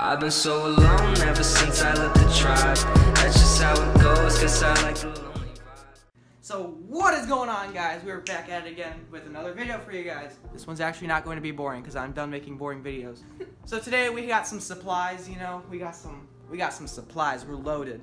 I've been so alone ever since I left the tribe. That's just how it goes, cause I like the lonely vibe. So what is going on guys? We're back at it again with another video for you guys. This one's actually not going to be boring because I'm done making boring videos. so today we got some supplies, you know, we got some we got some supplies, we're loaded.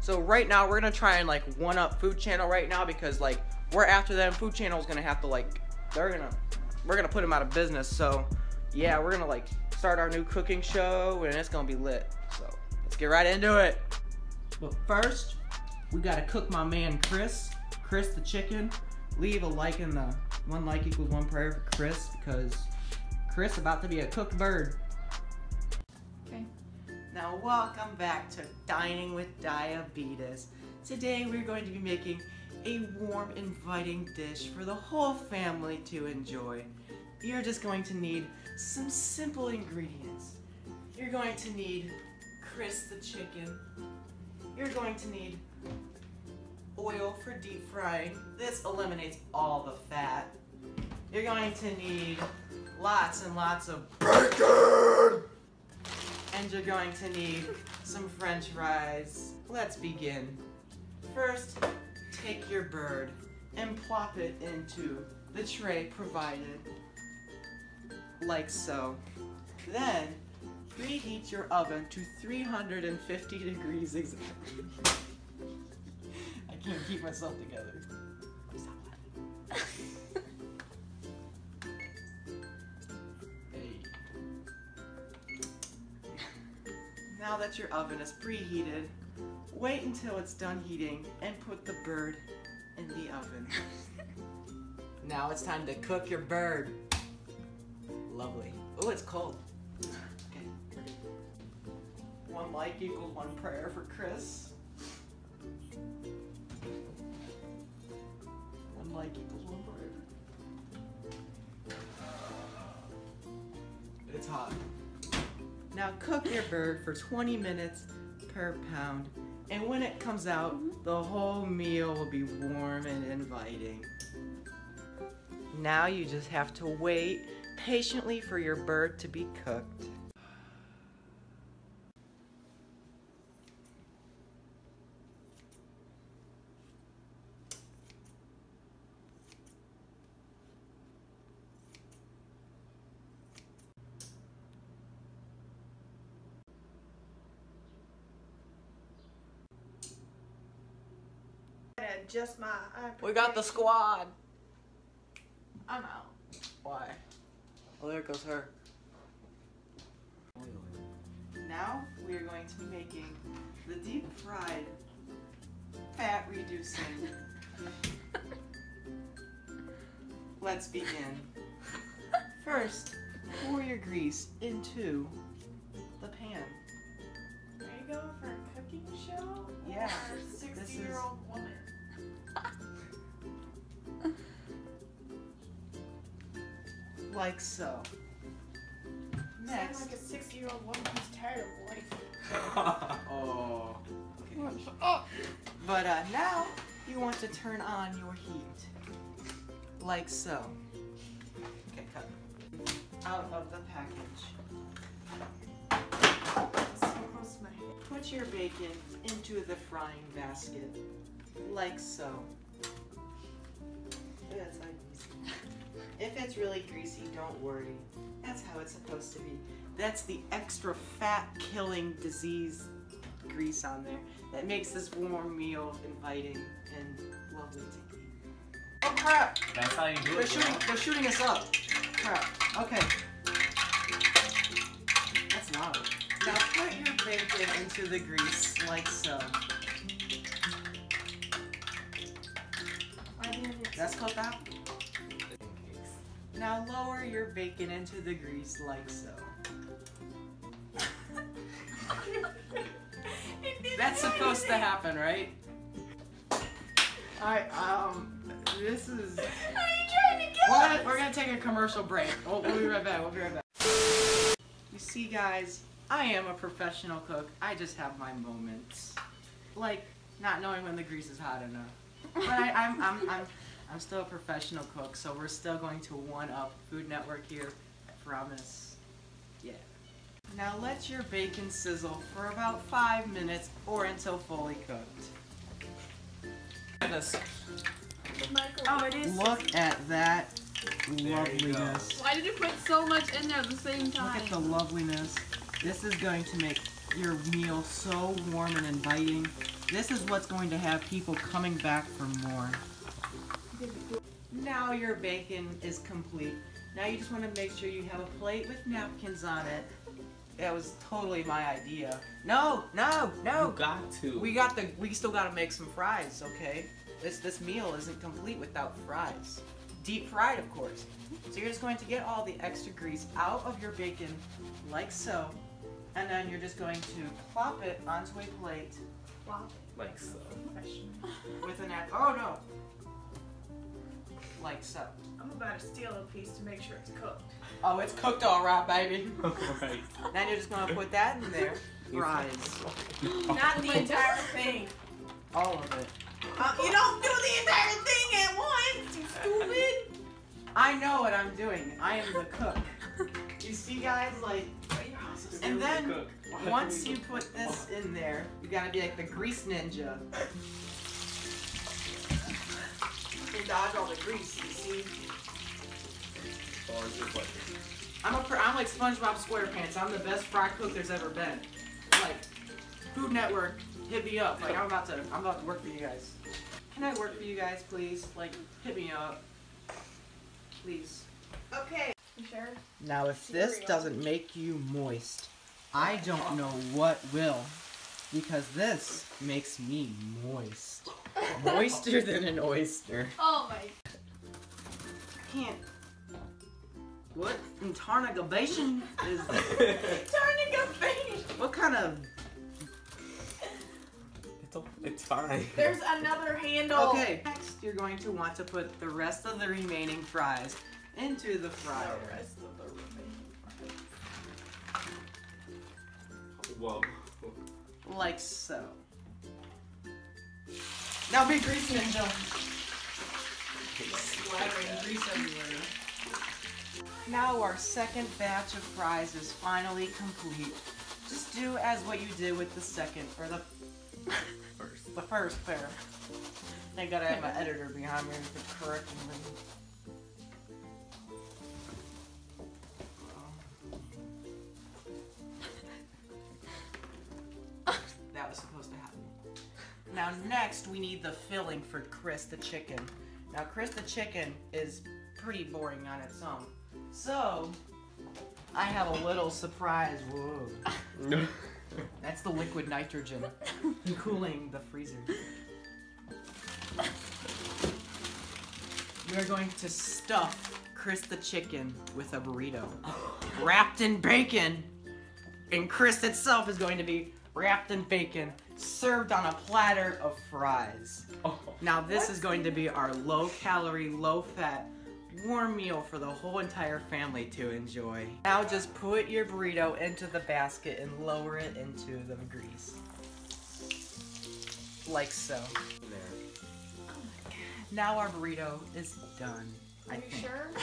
So right now we're gonna try and like one up Food Channel right now because like we're after them. Food Channel's gonna have to like they're gonna we're gonna put them out of business. So yeah, we're gonna like start our new cooking show and it's gonna be lit. So let's get right into it. But first, we gotta cook my man Chris. Chris the chicken. Leave a like in the one like equals one prayer for Chris because Chris about to be a cooked bird. Okay. Now welcome back to Dining with Diabetes. Today we're going to be making a warm, inviting dish for the whole family to enjoy. You're just going to need some simple ingredients. You're going to need Chris the chicken. You're going to need oil for deep frying. This eliminates all the fat. You're going to need lots and lots of bacon! And you're going to need some french fries. Let's begin. First, take your bird and plop it into the tray provided, like so. Then, preheat your oven to 350 degrees exactly. I can't keep myself together. Hey. Now that your oven is preheated, wait until it's done heating and put the bird in the oven. now it's time to cook your bird. Lovely. Oh, it's cold. Okay. One like equals one prayer for Chris. One like equals one prayer. It's hot. Now cook your bird for 20 minutes per pound. And when it comes out, mm-hmm. the whole meal will be warm and inviting. Now you just have to wait patiently for your bird to be cooked. Just my We got the squad. I'm out. Why? Oh, there goes her. Now we are going to be making the deep fried, fat reducing. Let's begin. First, pour your grease into the pan. Are you going for a cooking show? Yeah, Or a this 60 is- year old woman. Like so. Sound Next. like a 60 year old woman who's tired of life. oh. Okay. But uh, now you want to turn on your heat. Like so. Okay, cut. Out of the package. So close to my head. Put your bacon into the frying basket. Like so. That's not easy. If it's really greasy, don't worry. That's how it's supposed to be. That's the extra fat killing disease grease on there that makes this warm meal inviting and lovely to eat. Oh crap! That's how you do They're it. shooting, bro. they're shooting us up. Crap. Okay. That's loud. Now put your bacon into the grease like so. I didn't even That's cooked out. Now lower your bacon into the grease like so. That's supposed to happen, right? Alright, um, this is. Are you trying to gonna, us? we're gonna take a commercial break. We'll, we'll be right back. We'll be right back. You see, guys, I am a professional cook. I just have my moments, like not knowing when the grease is hot enough. But I, I'm, I'm, I'm, I'm still a professional cook, so we're still going to one up Food Network here. I promise. Yeah. Now let your bacon sizzle for about five minutes or until fully cooked. Look at. Oh, it is. Look at that loveliness. Why did you put so much in there at the same time? Look at the loveliness. This is going to make your meal so warm and inviting. This is what's going to have people coming back for more. Now your bacon is complete. Now you just want to make sure you have a plate with napkins on it. That was totally my idea. No, no, no. You got to. We got the. We still got to make some fries, okay? This this meal isn't complete without fries. Deep fried, of course. So you're just going to get all the extra grease out of your bacon, like so, and then you're just going to plop it onto a plate Wow. like so. with a nap. Oh no. Like so. I'm about to steal a piece to make sure it's cooked. Oh, it's cooked all right, baby. right. Then you're just gonna put that in there. Fries. Not the entire thing. All of it. Uh, you don't do the entire thing at once, you stupid. I know what I'm doing. I am the cook. You see, guys, like, and then once you put this in there, you gotta be like the grease ninja. You dodge all the grease. You see, I'm a, pr- I'm like SpongeBob SquarePants. I'm the best fry cook there's ever been. Like, Food Network, hit me up. Like, I'm about to, I'm about to work for you guys. Can I work for you guys, please? Like, hit me up, please. Okay. You sure? Now, if this doesn't make you moist, I don't know what will. Because this makes me moist. Moister than an oyster. Oh my. Can't. What in tarnagabation is. Turning a. What kind of. It's, it's fine. There's another handle. Okay, next you're going to want to put the rest of the remaining fries into the fryer. The rest of the remaining Whoa. Like so. Now be grease ninja. Splattering grease everywhere. Now our second batch of fries is finally complete. Just do as what you did with the second, or the First. the first pair. I gotta have my editor behind me to correct me. The filling for Chris the chicken. Now Chris the chicken is pretty boring on its own. So I have a little surprise. Whoa. That's the liquid nitrogen cooling the freezer. We are going to stuff Chris the chicken with a burrito wrapped in bacon. And Chris itself is going to be wrapped in bacon, served on a platter of fries. Oh. Now this is going to be our low calorie, low fat, warm meal for the whole entire family to enjoy. Now just put your burrito into the basket and lower it into the grease. Like so. There. Oh now our burrito is done. I Are you think. sure?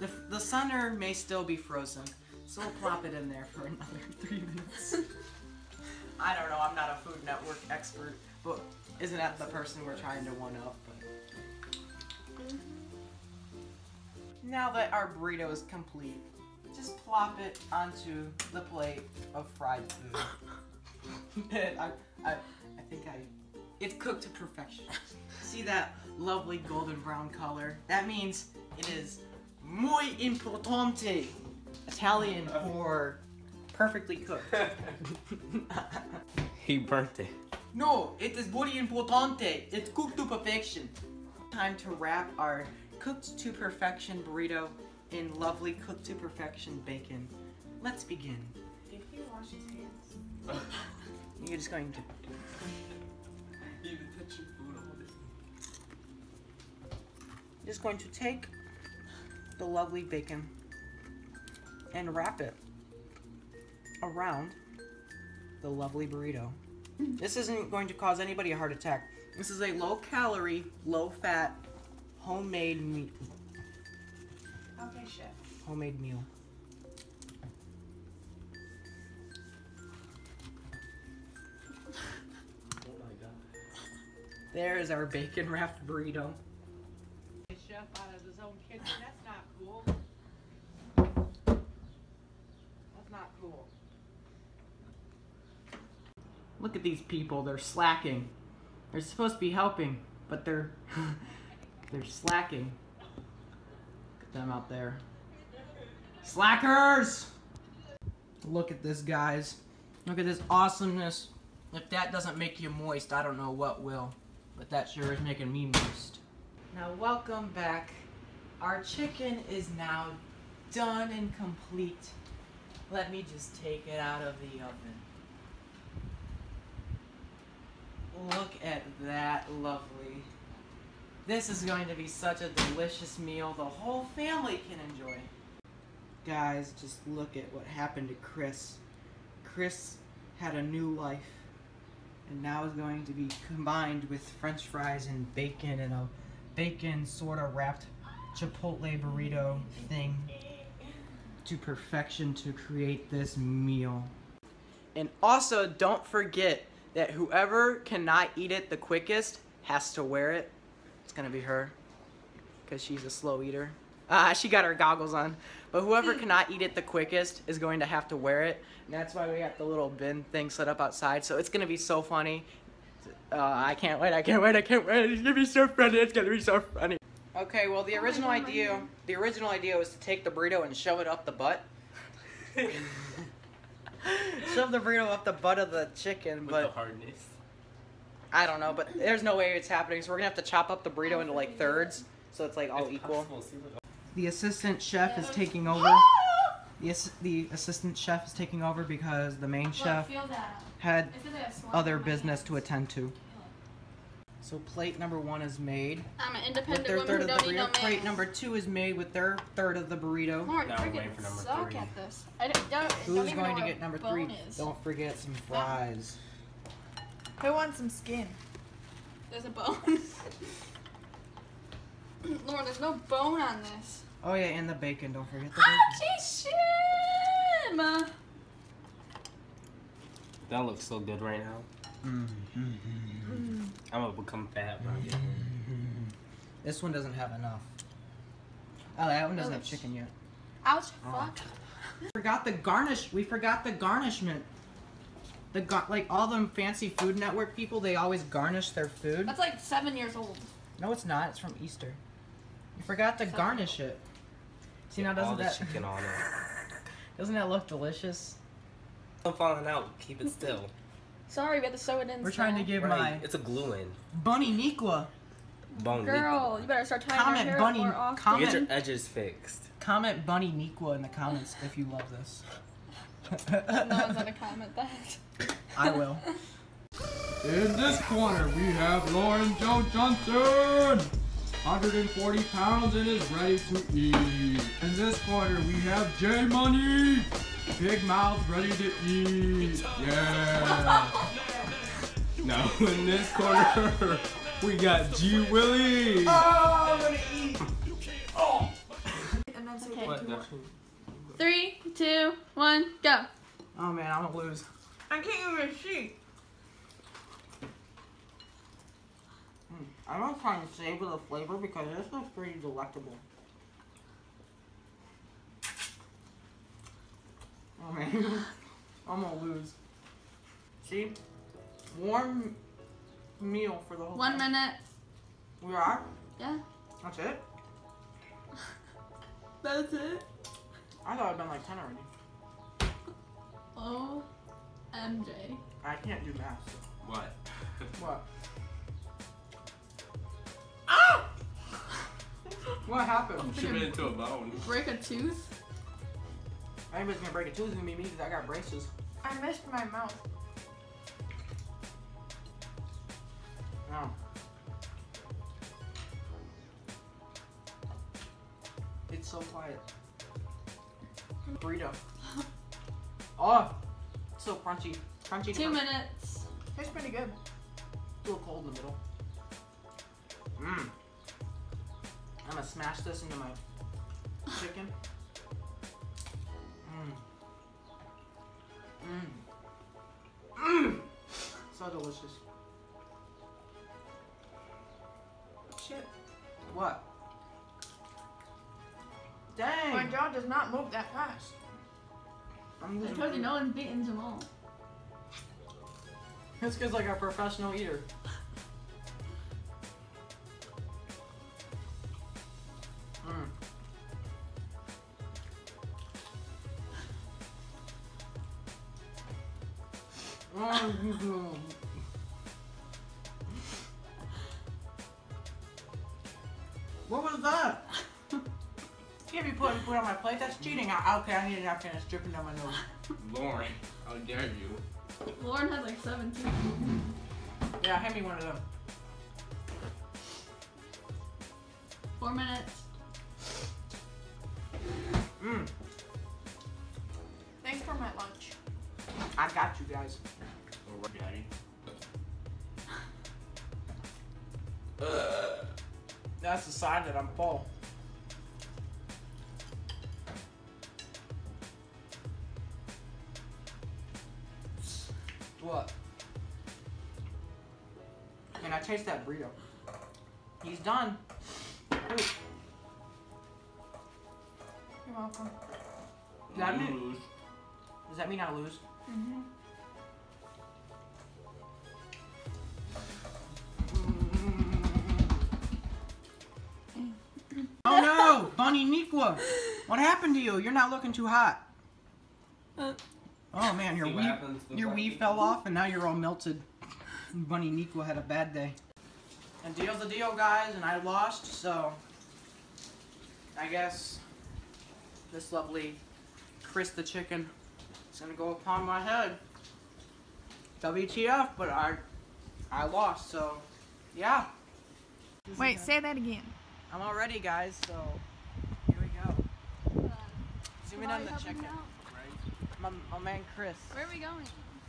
The, the center may still be frozen, so we'll plop it in there for another three minutes. I don't know, I'm not a Food Network expert, but isn't that the person we're trying to one up? But... Now that our burrito is complete, just plop it onto the plate of fried food. And I, I, I think I, it's cooked to perfection. See that lovely golden brown color? That means it is muy importante. Italian for perfectly cooked. he burnt it. no, it is muy importante. It's cooked to perfection. Time to wrap our cooked to perfection burrito in lovely cooked to perfection bacon. Let's begin. Did he wash his hands? You're just going to Even touch your food all this. just going to take the lovely bacon and wrap it around the lovely burrito. Mm. This isn't going to cause anybody a heart attack. This is a low calorie, low fat, homemade meat, Okay, chef. homemade meal. Oh my god. There is our bacon wrapped burrito. Chef out of his own kitchen. That's not cool. That's not cool. Look at these people, they're slacking. They're supposed to be helping, but they're they're slacking. Look at them out there. Slackers! Look at this, guys. Look at this awesomeness. If that doesn't make you moist, I don't know what will. But that sure is making me moist. Now, welcome back. Our chicken is now done and complete. Let me just take it out of the oven. Look at that lovely. This is going to be such a delicious meal the whole family can enjoy. Guys, just look at what happened to Chris. Chris had a new life and now is going to be combined with french fries and bacon and a bacon sort of wrapped chipotle burrito thing to perfection to create this meal. And also, don't forget that whoever cannot eat it the quickest has to wear it. It's gonna be her, because she's a slow eater. Ah, she got her goggles on. But whoever cannot eat it the quickest is going to have to wear it. And that's why we got the little bin thing set up outside. So it's gonna be so funny. Uh, I can't wait, I can't wait, I can't wait. It's gonna be so funny, it's gonna be so funny. Okay, well the Oh original God, idea the original idea was to take the burrito and shove it up the butt. shove the burrito up the butt of the chicken, With but the hardness. I don't know, but there's no way it's happening, so we're gonna have to chop up the burrito into like thirds, so it's like all It's equal. possible. The assistant chef is taking over. The, ass- the assistant chef is taking over because the main chef feel had It says I have swelling other business hands. to attend to. So plate number one is made I'm an with independent their woman third who of the don't need no burrito. Plate man. number two is made with their third of the burrito. Lauren, Now we're freaking waiting for number suck three. at this. I don't, don't, don't Who's going to get number three? Is. Don't forget some fries. Who wants some skin? There's a bone. Lauren, there's no bone on this. Oh yeah, and the bacon. Don't forget the bacon. shim! That looks so good right now. Mm, mm, I'm gonna become fat when I get home. mm. This one doesn't have enough. Oh, that one doesn't have chicken yet. Ouch, Oh. fuck. Forgot the garnish. We forgot the garnishment. The gar- like all them fancy Food Network people, they always garnish their food. That's like seven years old. No, it's not. It's from Easter. You forgot to Seven. garnish it. See now, Get all doesn't the that chicken on it. doesn't that look delicious? I'm falling out. Keep it still. Sorry, we had to sew it in. We're trying to still. give Right. my It's a glue in. bunny Nikwa. Bone. Girl, you better start tying Comment, your hair bunny, up more often. comment. Get your edges fixed. comment bunny Nikwa in the comments if you love this. no one's gonna comment that. I will. In this corner, we have Lauren Joe Johnson. 140 pounds and is ready to eat. In this corner, we have J Money. Big mouth, ready to eat. Yeah. now in this corner, we got G Willie. oh and then say Okay. What? That's- Three, two, one, go. Oh man, I'm gonna lose. I can't even see. Hmm, I'm gonna try and savor the flavor because this looks pretty delectable. Oh man, I'm gonna lose. See, warm meal for the whole. One time. minute. We are. Yeah. That's it. That's it. I thought I'd done like ten already. O M J. I can't do math. so- What? What? Ah! What happened? Shoot it into a bone. Break a tooth? Anybody's gonna break a tooth, it's gonna be me because I got braces. I missed my mouth. No. It's so quiet. Burrito. Oh, so crunchy. Crunchy. Two crunch- minutes. Tastes pretty good. A little cold in the middle. Mmm. I'm gonna smash this into my chicken. Delicious. Shit. What? Dang. My Dang. jaw does not move that fast. I'm I losing told you food. no one's beaten Jamal. This kid's like a professional eater. Okay, I need a napkin. It's dripping down my nose. Lauren, how dare you? Lauren has like 17. Yeah, hand me one of them. Four minutes. Mmm. Thanks for my lunch. I got you guys. All right, Daddy. That's the sign that I'm full. Taste that burrito? He's done. Ooh, You're welcome. Does that mean, Lose. does that mean I lose? Mm-hmm. Oh no, Bunny Nikwa, what happened to you? You're not looking too hot. Oh man, your See what weave, your Bunny weave fell off, and now you're all melted. Bunny Nikwa had a bad day. And deal's a deal, guys, and I lost, so I guess this lovely Chris the chicken is gonna go upon my head. WTF? But I, I lost, so yeah. Wait, say that again. I'm all ready, guys. So here we go. Zooming Why on the chicken. out? My, my man Chris. Where are we going?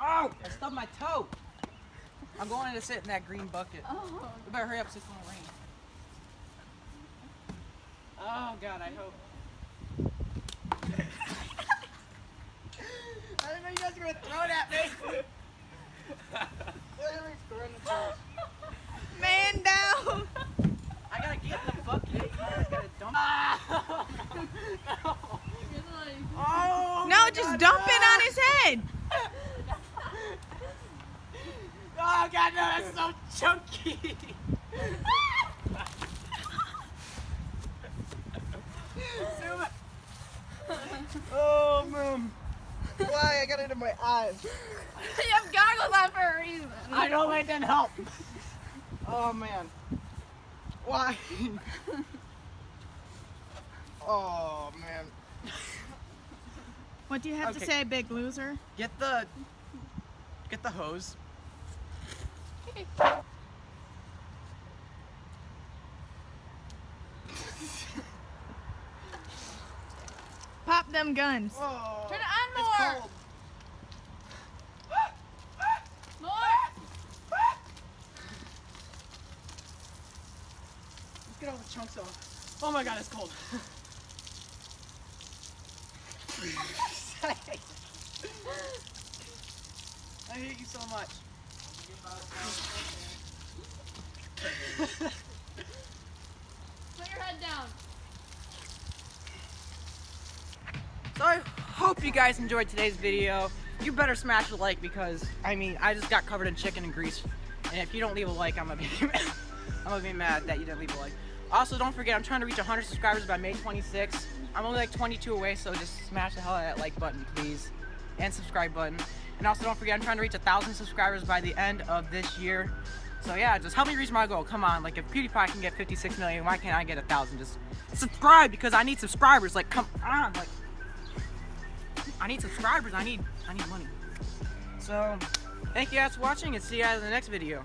Oh, I stubbed my toe. I'm going to sit in that green bucket. Oh, We better hurry up, 'cause it's gonna rain. Oh God, I hope. I didn't know you guys were gonna throw it at me. Literally throwing the toss. Man down. I gotta get in the bucket. I gotta dump. like, Oh. No, just God, dump no. it on his head. Oh God, no, that's so chunky. Oh man. Why? I got it in my eyes. you have goggles on for a reason. I know it didn't help. Oh man. Why? oh man. What do you have Okay. to say, big loser? Get the get the hose. Pop them guns. Oh, Turn it on more. More. Let's get all the chunks off. Oh my god, it's cold. I hate you so much. Put your head down. So I hope you guys enjoyed today's video. You better smash a like because I mean I just got covered in chicken and grease, and if you don't leave a like, I'm gonna be I'm gonna be mad that you didn't leave a like. Also, don't forget I'm trying to reach 100 subscribers by May 26th. I'm only like 22 away, so just smash the hell out of that like button, please, and subscribe button. And also, don't forget I'm trying to reach 1,000 subscribers by the end of this year. So yeah, just help me reach my goal. Come on, like if PewDiePie can get 56 million, why can't I get a thousand? Just subscribe because I need subscribers. Like come on, like I need subscribers. I need I need money. So thank you guys for watching and see you guys in the next video.